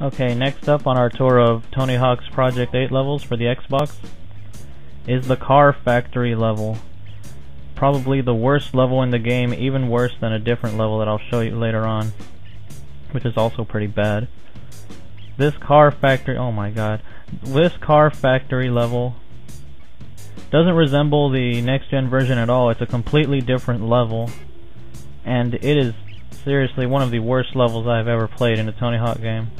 Okay, next up on our tour of Tony Hawk's Project 8 levels for the Xbox is the Car Factory level. Probably the worst level in the game, even worse than a different level that I'll show you later on, which is also pretty bad. This Car Factory, oh my god, this Car Factory level doesn't resemble the next gen version at all. It's a completely different level, and it is seriously one of the worst levels I've ever played in a Tony Hawk game.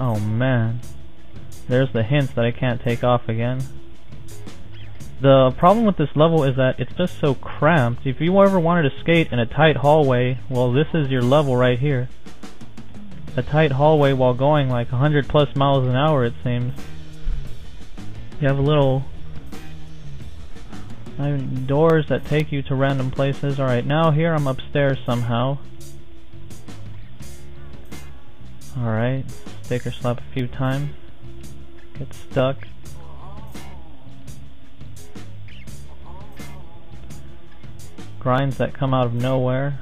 Oh man. There's the hints that I can't take off again. The problem with this level is that it's just so cramped. If you ever wanted to skate in a tight hallway, well this is your level right here. A tight hallway while going like 100 plus miles an hour it seems. You have a little doors that take you to random places. Alright, now here I'm upstairs somehow. Alright, sticker slap a few times. Get stuck. Grinds that come out of nowhere.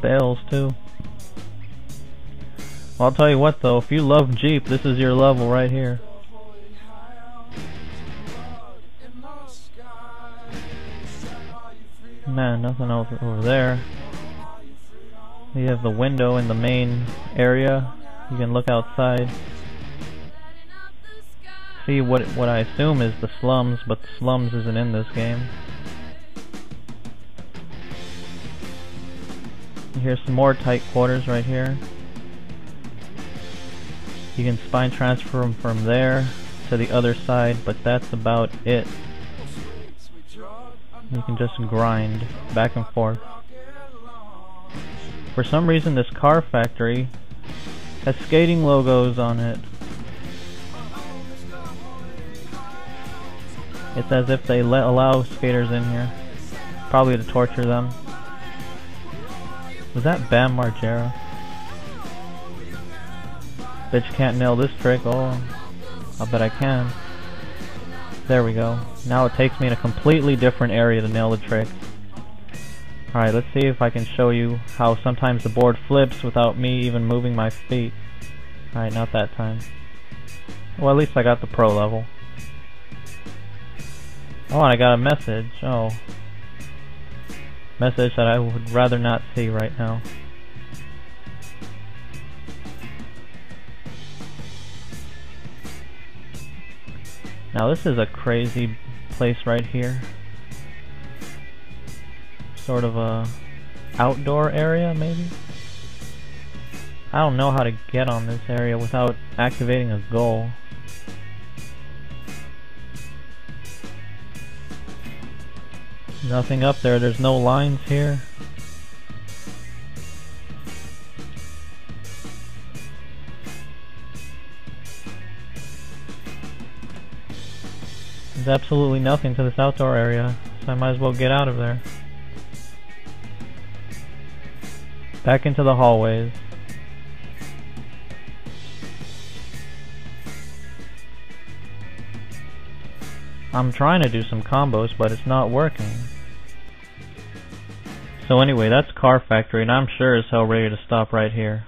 Fails too. Well, I'll tell you what though, if you love Jeep, this is your level right here. Man, nothing over, over there. You have the window in the main area. You can look outside. See what what I assume is the slums, but the slums isn't in this game. Here's some more tight quarters right here. You can spine transfer them from there to the other side, but that's about it. You can just grind back and forth. For some reason this car factory has skating logos on it. It's as if they let allow skaters in here. Probably to torture them. Was that Bam Margera? Bitch can't nail this trick. Oh, I bet I can. There we go. Now it takes me in a completely different area to nail the trick. Alright, let's see if I can show you how sometimes the board flips without me even moving my feet. Alright, not that time. Well, at least I got the pro level. Oh, and I got a message. Oh. Message that I would rather not see right now. Now this is a crazy place right here sort of a outdoor area maybe? I don't know how to get on this area without activating a goal. Nothing up there, there's no lines here. There's absolutely nothing to this outdoor area, so I might as well get out of there. Back into the hallways. I'm trying to do some combos, but it's not working. So anyway, that's Car Factory, and I'm sure as hell ready to stop right here.